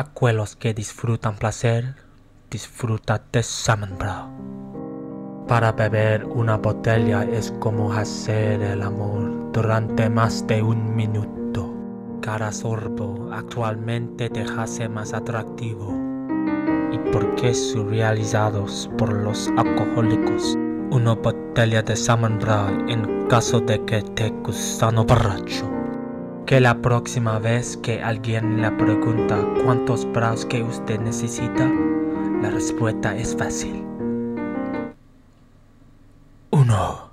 aquellos que disfrutan placer, disfruta de Brow. Para beber una botella es como hacer el amor durante más de un minuto. Cada sorbo actualmente te hace más atractivo. Y porque son realizados por los alcohólicos, una botella de Salmon Brow en caso de que te gusano borracho que la próxima vez que alguien le pregunta cuántos bras que usted necesita, la respuesta es fácil. Uno.